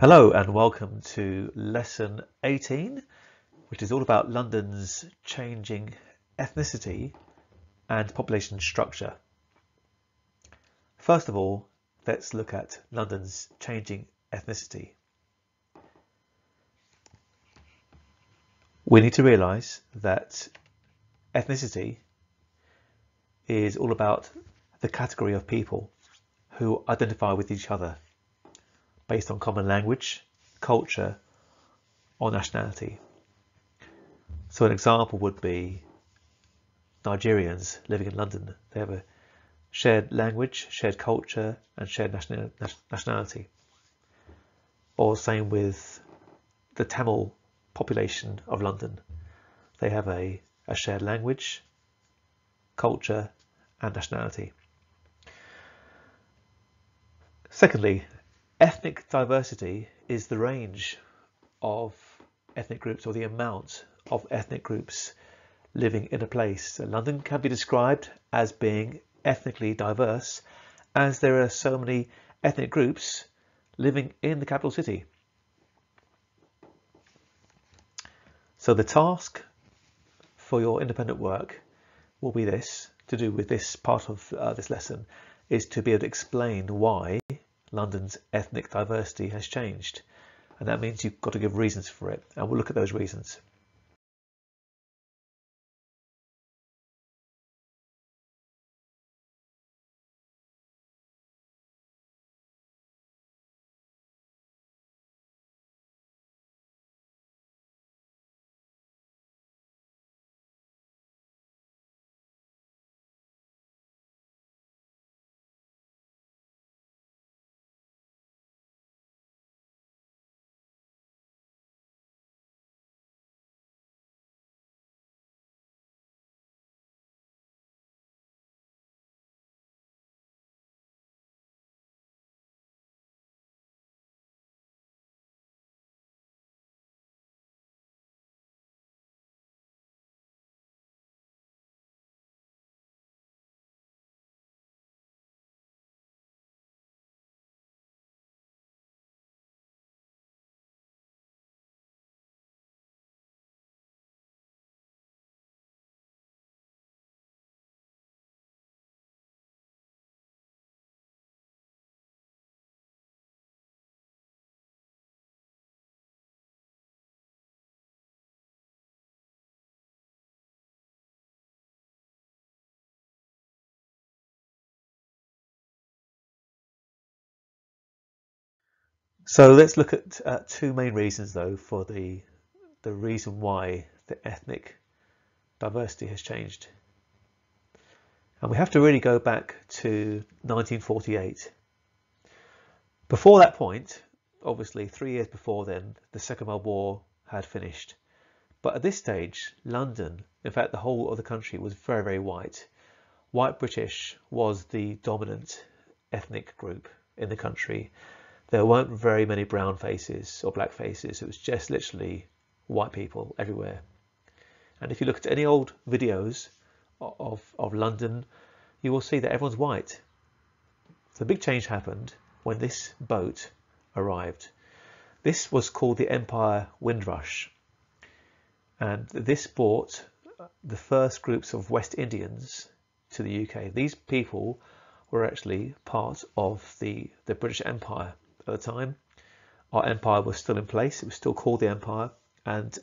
Hello and welcome to lesson 18, which is all about London's changing ethnicity and population structure. First of all, let's look at London's changing ethnicity. We need to realise that ethnicity is all about the category of people who identify with each other based on common language, culture, or nationality. So an example would be Nigerians living in London. They have a shared language, shared culture, and shared nationality. Or same with the Tamil population of London. They have a, a shared language, culture, and nationality. Secondly, Ethnic diversity is the range of ethnic groups or the amount of ethnic groups living in a place. So London can be described as being ethnically diverse as there are so many ethnic groups living in the capital city. So the task for your independent work will be this, to do with this part of uh, this lesson, is to be able to explain why London's ethnic diversity has changed. And that means you've got to give reasons for it. And we'll look at those reasons. So let's look at uh, two main reasons though for the the reason why the ethnic diversity has changed. And we have to really go back to 1948. Before that point, obviously three years before then, the Second World War had finished. But at this stage, London, in fact the whole of the country was very, very white. White British was the dominant ethnic group in the country there weren't very many brown faces or black faces. It was just literally white people everywhere. And if you look at any old videos of, of London, you will see that everyone's white. The big change happened when this boat arrived. This was called the Empire Windrush. And this brought the first groups of West Indians to the UK. These people were actually part of the, the British Empire at the time. Our empire was still in place. It was still called the empire. And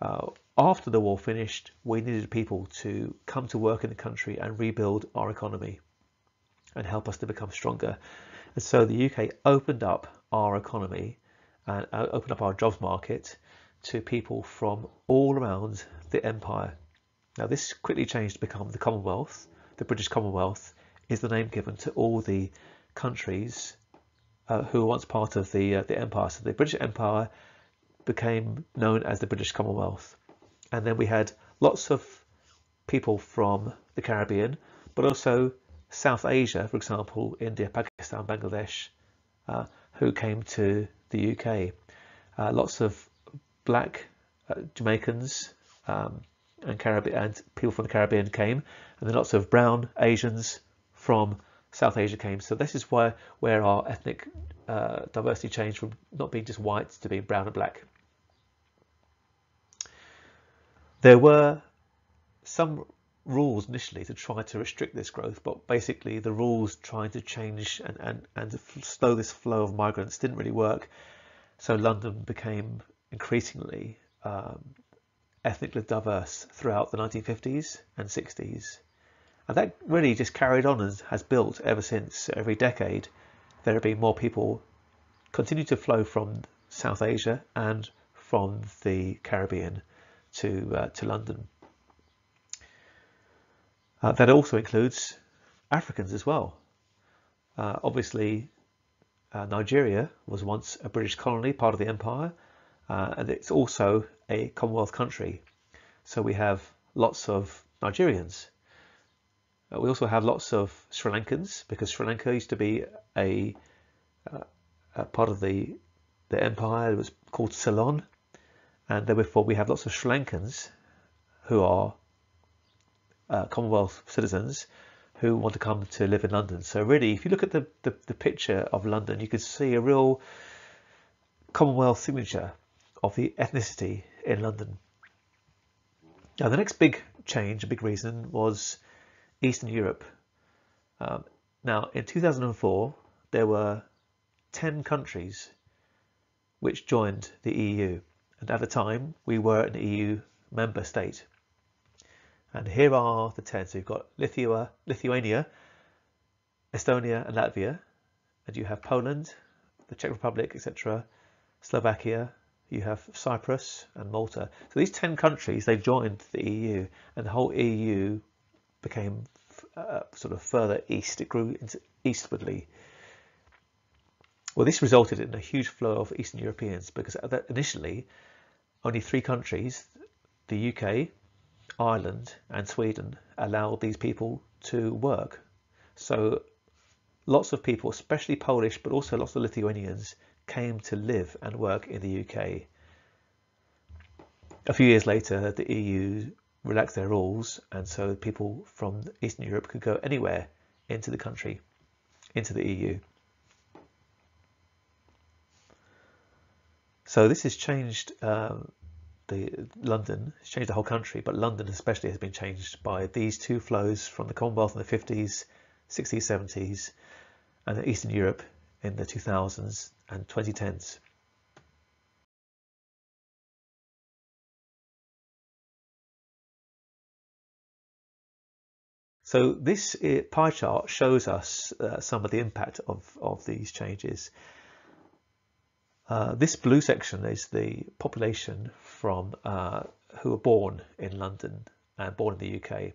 uh, after the war finished, we needed people to come to work in the country and rebuild our economy and help us to become stronger. And so the UK opened up our economy and uh, opened up our jobs market to people from all around the empire. Now this quickly changed to become the Commonwealth. The British Commonwealth is the name given to all the countries uh, who were once part of the uh, the empire. So the British Empire became known as the British Commonwealth, and then we had lots of people from the Caribbean, but also South Asia, for example, India, Pakistan, Bangladesh, uh, who came to the UK. Uh, lots of black uh, Jamaicans um, and Caribbean and people from the Caribbean came, and then lots of brown Asians from South Asia came. So this is where, where our ethnic uh, diversity changed from not being just white to being brown and black. There were some rules initially to try to restrict this growth, but basically the rules trying to change and, and, and to slow this flow of migrants didn't really work. So London became increasingly um, ethnically diverse throughout the 1950s and 60s. And that really just carried on and has built ever since. Every decade, there have been more people continue to flow from South Asia and from the Caribbean to, uh, to London. Uh, that also includes Africans as well. Uh, obviously, uh, Nigeria was once a British colony, part of the empire, uh, and it's also a Commonwealth country. So we have lots of Nigerians. Uh, we also have lots of Sri Lankans because Sri Lanka used to be a, uh, a part of the the empire. It was called Ceylon, and therefore we have lots of Sri Lankans who are uh, Commonwealth citizens who want to come to live in London. So really, if you look at the, the, the picture of London, you can see a real Commonwealth signature of the ethnicity in London. Now, the next big change, a big reason, was Eastern Europe. Um, now, in 2004, there were 10 countries which joined the EU. And at the time, we were an EU member state. And here are the 10. So you've got Lithua, Lithuania, Estonia and Latvia. And you have Poland, the Czech Republic, etc., Slovakia, you have Cyprus and Malta. So these 10 countries, they joined the EU and the whole EU became uh, sort of further east. It grew eastwardly. Well, this resulted in a huge flow of Eastern Europeans because initially only three countries, the UK, Ireland and Sweden allowed these people to work. So lots of people, especially Polish, but also lots of Lithuanians, came to live and work in the UK. A few years later, the EU relaxed their rules, and so people from Eastern Europe could go anywhere into the country, into the EU. So this has changed um, the London, it's changed the whole country, but London especially has been changed by these two flows from the Commonwealth in the 50s, 60s, 70s, and Eastern Europe in the 2000s and 2010s. So this uh, pie chart shows us uh, some of the impact of, of these changes. Uh, this blue section is the population from uh, who were born in London and born in the UK.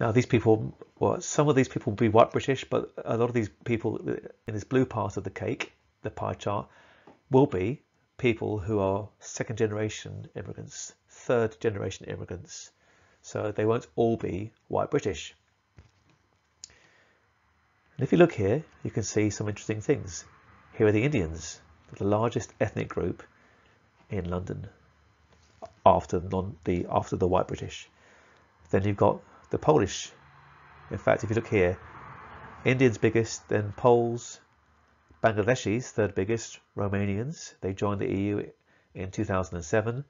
Now these people, well, some of these people will be white British, but a lot of these people in this blue part of the cake, the pie chart, will be people who are second generation immigrants, third generation immigrants. So they won't all be white British. And if you look here, you can see some interesting things. Here are the Indians, the largest ethnic group in London after non, the after the white British. Then you've got the Polish. In fact, if you look here, Indians biggest, then Poles, Bangladeshis third biggest, Romanians. They joined the EU in 2007.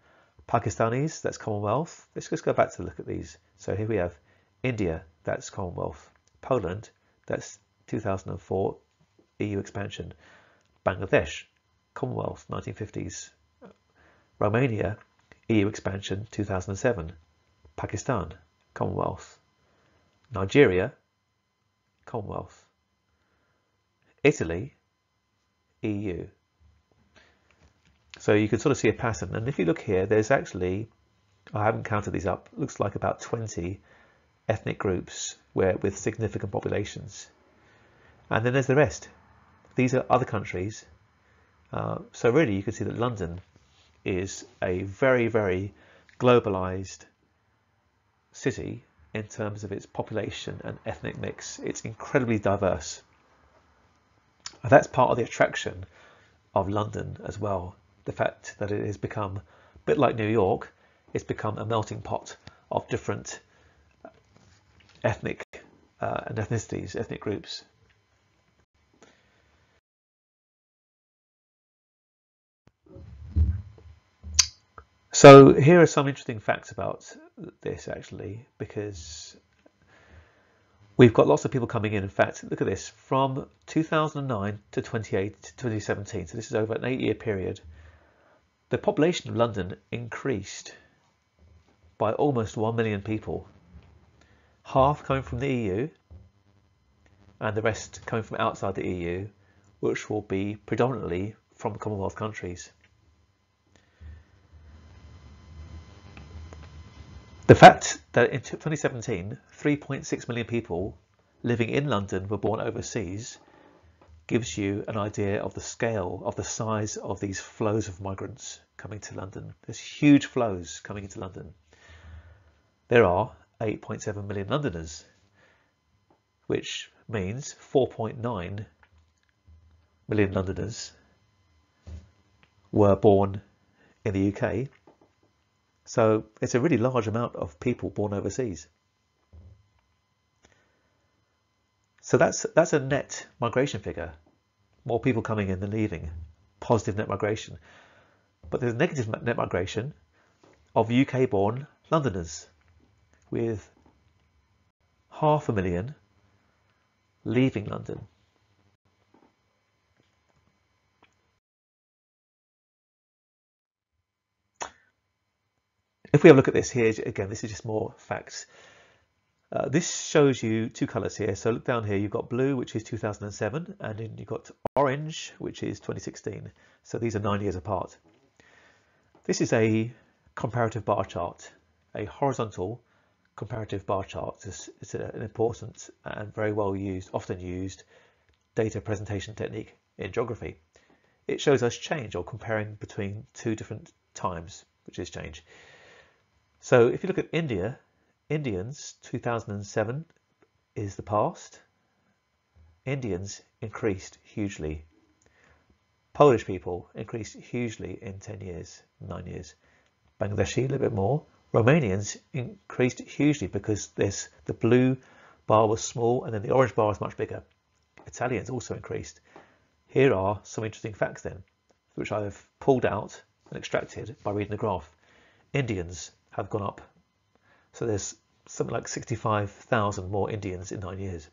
Pakistanis, that's Commonwealth. Let's just go back to look at these. So here we have India, that's Commonwealth. Poland, that's 2004 EU expansion. Bangladesh, Commonwealth, 1950s. Romania, EU expansion, 2007. Pakistan, Commonwealth. Nigeria, Commonwealth. Italy, EU. So you can sort of see a pattern. And if you look here, there's actually, I haven't counted these up, looks like about 20 ethnic groups where with significant populations. And then there's the rest these are other countries. Uh, so really you can see that London is a very, very globalized city in terms of its population and ethnic mix. It's incredibly diverse. And that's part of the attraction of London as well the fact that it has become, a bit like New York, it's become a melting pot of different uh, ethnic uh, and ethnicities, ethnic groups. So here are some interesting facts about this actually, because we've got lots of people coming in. In fact, look at this, from 2009 to 28, 2017. So this is over an eight year period the population of London increased by almost 1 million people, half coming from the EU and the rest coming from outside the EU, which will be predominantly from Commonwealth countries. The fact that in 2017, 3.6 million people living in London were born overseas gives you an idea of the scale, of the size of these flows of migrants coming to London. There's huge flows coming into London. There are 8.7 million Londoners, which means 4.9 million Londoners were born in the UK so it's a really large amount of people born overseas. So that's that's a net migration figure. More people coming in than leaving. Positive net migration. But there's negative net migration of UK born Londoners with half a million leaving London. If we have a look at this here, again, this is just more facts. Uh, this shows you two colours here. So look down here, you've got blue, which is 2007, and then you've got orange, which is 2016. So these are nine years apart. This is a comparative bar chart, a horizontal comparative bar chart. It's, it's an important and very well used, often used data presentation technique in geography. It shows us change or comparing between two different times, which is change. So if you look at India, Indians 2007 is the past. Indians increased hugely. Polish people increased hugely in 10 years, 9 years. Bangladeshi a little bit more. Romanians increased hugely because this the blue bar was small and then the orange bar was much bigger. Italians also increased. Here are some interesting facts then, which I have pulled out and extracted by reading the graph. Indians have gone up. So there's something like 65,000 more Indians in nine years.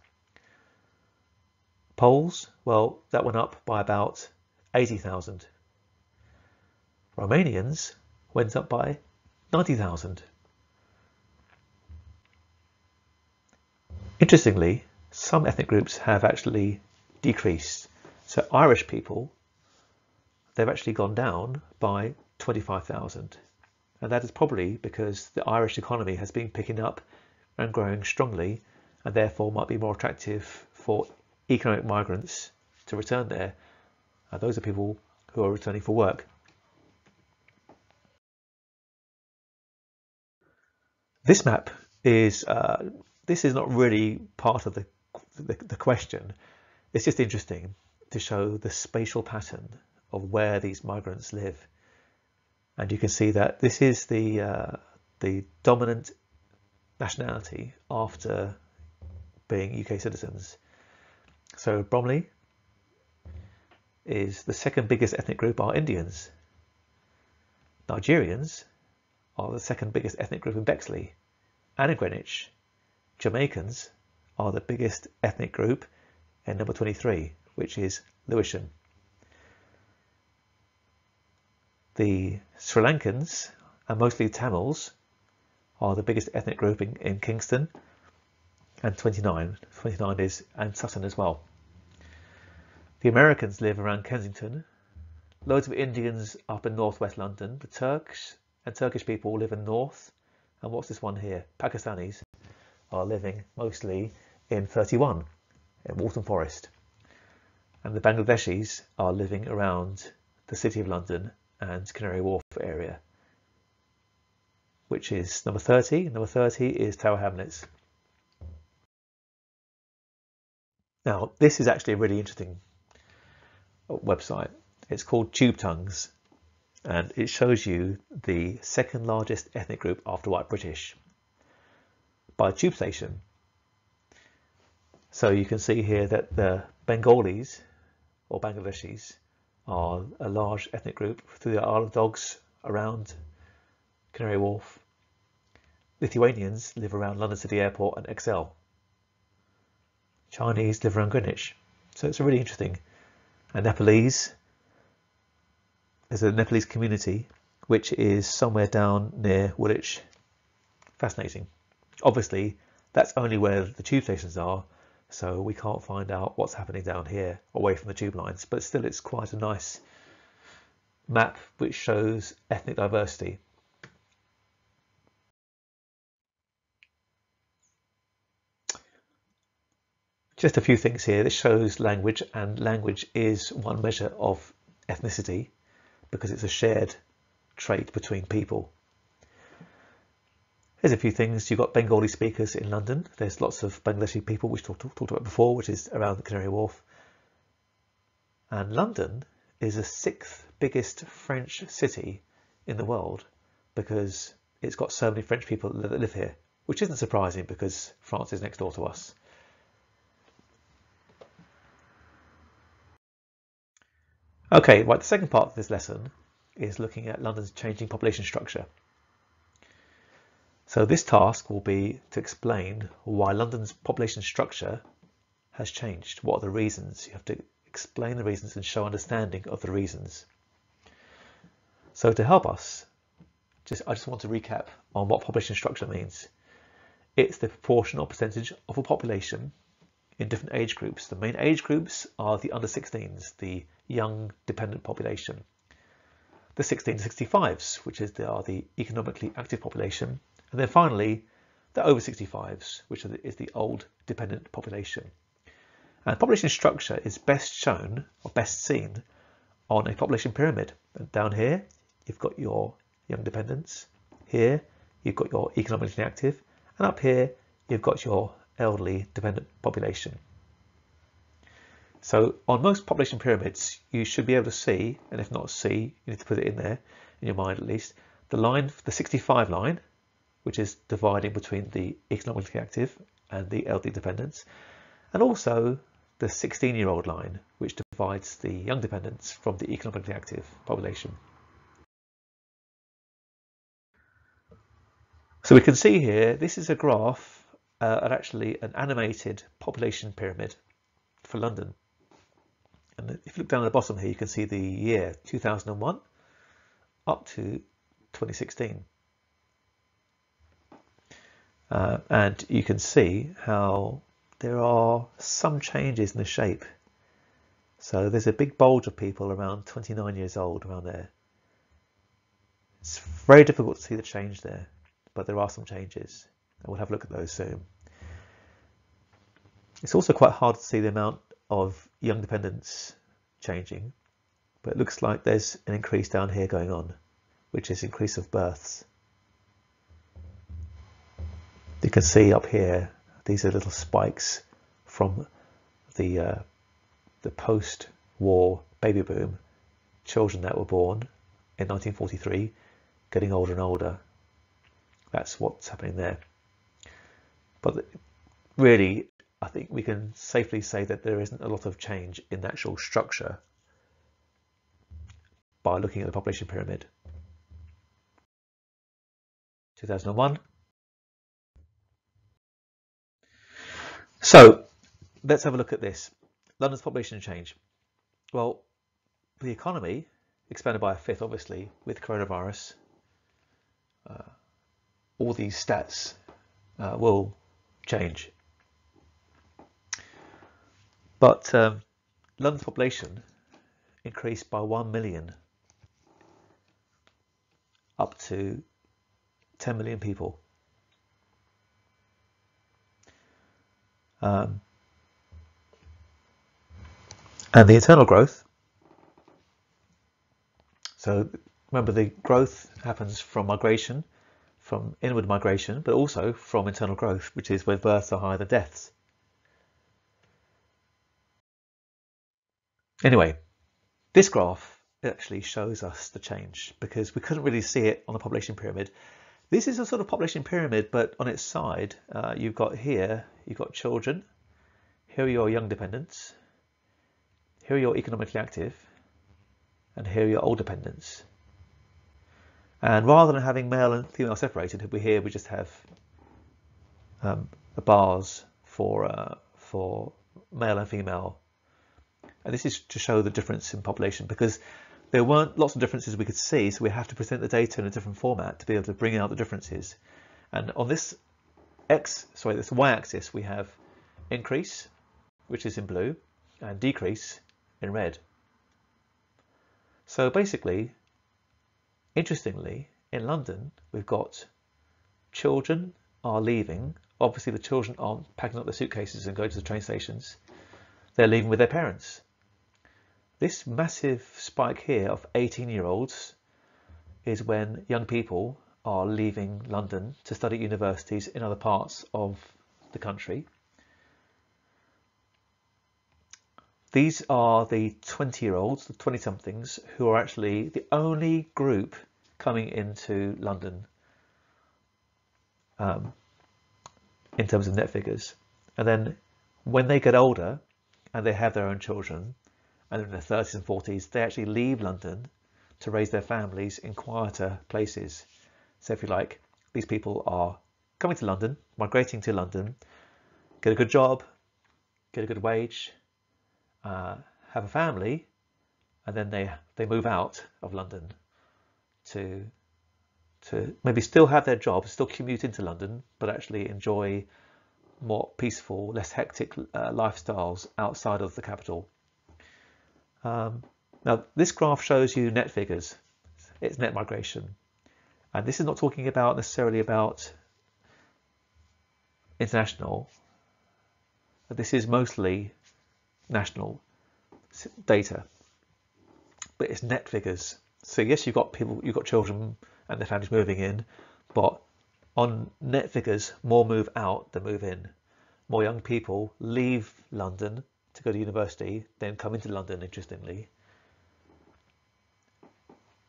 Poles, well, that went up by about 80,000. Romanians went up by 90,000. Interestingly, some ethnic groups have actually decreased. So Irish people, they've actually gone down by 25,000. And that is probably because the Irish economy has been picking up and growing strongly and therefore might be more attractive for economic migrants to return there. Uh, those are people who are returning for work. This map is, uh, this is not really part of the, the, the question. It's just interesting to show the spatial pattern of where these migrants live and you can see that this is the uh, the dominant nationality after being UK citizens. So Bromley is the second biggest ethnic group are Indians. Nigerians are the second biggest ethnic group in Bexley and in Greenwich. Jamaicans are the biggest ethnic group in number 23, which is Lewisham. The Sri Lankans, and mostly Tamils, are the biggest ethnic group in, in Kingston, and 29. 29 is and Sutton as well. The Americans live around Kensington. Loads of Indians up in northwest London. The Turks and Turkish people live in north. And what's this one here? Pakistanis are living mostly in 31, in Waltham Forest. And the Bangladeshis are living around the City of London and Canary Wharf area, which is number 30. Number 30 is Tower Hamlets. Now, this is actually a really interesting website. It's called Tube Tongues, and it shows you the second largest ethnic group after white British by tube station. So you can see here that the Bengalis or Bangladeshis are a large ethnic group through the Isle of Dogs around Canary Wharf. Lithuanians live around London City Airport and ExCeL. Chinese live around Greenwich. So it's really interesting. And Nepalese, there's a Nepalese community which is somewhere down near Woolwich. Fascinating. Obviously, that's only where the tube stations are, so we can't find out what's happening down here away from the tube lines, but still it's quite a nice map which shows ethnic diversity. Just a few things here. This shows language, and language is one measure of ethnicity because it's a shared trait between people. Here's a few things. You've got Bengali speakers in London. There's lots of Bangladeshi people, which we talked, talked about before, which is around the Canary Wharf. And London is the sixth biggest French city in the world because it's got so many French people that live here, which isn't surprising because France is next door to us. Okay, right, the second part of this lesson is looking at London's changing population structure. So this task will be to explain why London's population structure has changed. What are the reasons? You have to explain the reasons and show understanding of the reasons. So to help us, just I just want to recap on what population structure means. It's the proportion or percentage of a population in different age groups. The main age groups are the under 16s, the young dependent population. The 16 to 65s, which is the, are the economically active population. And then finally, the over 65s, which the, is the old dependent population. And population structure is best shown or best seen on a population pyramid. And down here, you've got your young dependents. Here, you've got your economically active. And up here, you've got your elderly dependent population. So on most population pyramids, you should be able to see, and if not see, you need to put it in there, in your mind at least, the line, the 65 line, which is dividing between the economically active and the elderly dependents, and also the 16 year old line, which divides the young dependents from the economically active population. So we can see here, this is a graph uh, and actually an animated population pyramid for London. And if you look down at the bottom here, you can see the year 2001 up to 2016. Uh, and you can see how there are some changes in the shape. So there's a big bulge of people around 29 years old around there. It's very difficult to see the change there, but there are some changes and we'll have a look at those soon. It's also quite hard to see the amount of young dependents changing, but it looks like there's an increase down here going on, which is increase of births. You can see up here, these are little spikes from the, uh, the post-war baby boom, children that were born in 1943 getting older and older. That's what's happening there. But really, I think we can safely say that there isn't a lot of change in the actual structure by looking at the population pyramid. 2001. So let's have a look at this. London's population change. Well, the economy expanded by a fifth, obviously, with coronavirus. Uh, all these stats uh, will change. But um, London's population increased by 1 million up to 10 million people. Um, and the internal growth, so remember the growth happens from migration from inward migration, but also from internal growth, which is where births are higher than deaths. Anyway, this graph actually shows us the change because we couldn't really see it on the population pyramid. This is a sort of population pyramid, but on its side, uh, you've got here, you've got children, here are your young dependents, here are your economically active, and here are your old dependents. And rather than having male and female separated, we here we just have um, the bars for uh, for male and female. And this is to show the difference in population because there weren't lots of differences we could see, so we have to present the data in a different format to be able to bring out the differences. And on this x, sorry, this y-axis, we have increase, which is in blue, and decrease in red. So basically, interestingly, in London, we've got children are leaving. Obviously, the children aren't packing up their suitcases and going to the train stations. They're leaving with their parents. This massive spike here of 18 year olds is when young people are leaving London to study universities in other parts of the country. These are the 20 year olds, the 20 somethings, who are actually the only group coming into London um, in terms of net figures. And then when they get older and they have their own children, and in their 30s and 40s, they actually leave London to raise their families in quieter places. So if you like, these people are coming to London, migrating to London, get a good job, get a good wage, uh, have a family, and then they they move out of London to to maybe still have their job, still commute into London, but actually enjoy more peaceful, less hectic uh, lifestyles outside of the capital. Um, now, this graph shows you net figures. It's net migration. And this is not talking about necessarily about international. This is mostly national data, but it's net figures. So yes, you've got people, you've got children and their families moving in, but on net figures, more move out than move in. More young people leave London to go to university, then come into London, interestingly.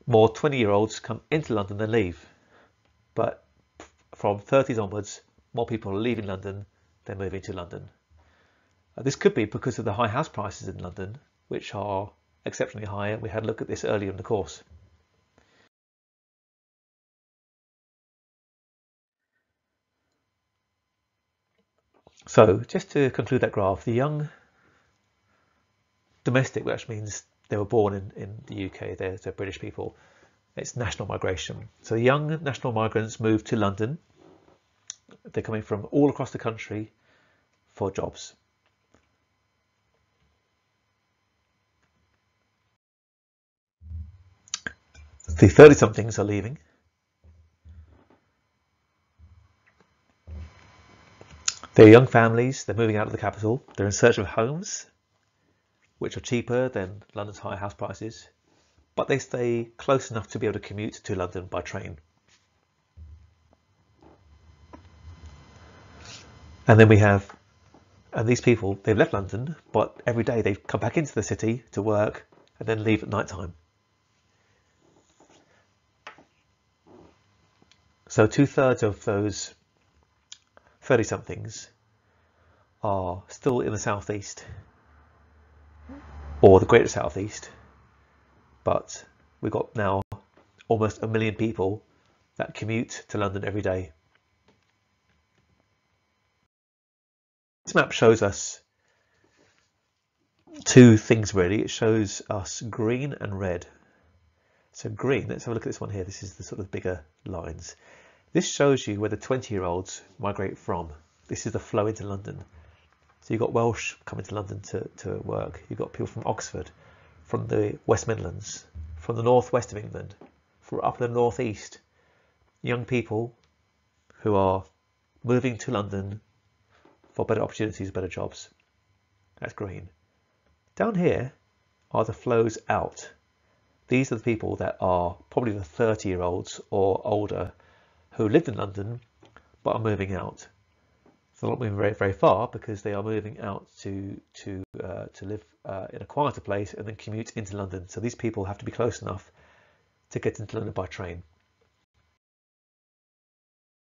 More 20 year olds come into London than leave. But from 30s onwards, more people are leaving London than moving to London. Uh, this could be because of the high house prices in London, which are exceptionally high. We had a look at this earlier in the course. So just to conclude that graph, the young domestic, which means they were born in, in the UK, they're, they're British people. It's national migration. So young national migrants move to London. They're coming from all across the country for jobs. The 30 somethings are leaving. They're young families, they're moving out of the capital, they're in search of homes, which are cheaper than London's high house prices, but they stay close enough to be able to commute to London by train. And then we have, and these people, they've left London, but every day they've come back into the city to work and then leave at night time. So two thirds of those 30 somethings are still in the southeast or the Greater Southeast. But we've got now almost a million people that commute to London every day. This map shows us two things really. It shows us green and red. So green, let's have a look at this one here. This is the sort of bigger lines. This shows you where the 20 year olds migrate from. This is the flow into London. So you've got Welsh coming to London to, to work. You've got people from Oxford, from the West Midlands, from the northwest of England, from up in the northeast. Young people who are moving to London for better opportunities, better jobs. That's green. Down here are the flows out. These are the people that are probably the 30 year olds or older who lived in London but are moving out. They're not moving very, very far because they are moving out to to uh, to live uh, in a quieter place and then commute into London. So these people have to be close enough to get into London by train.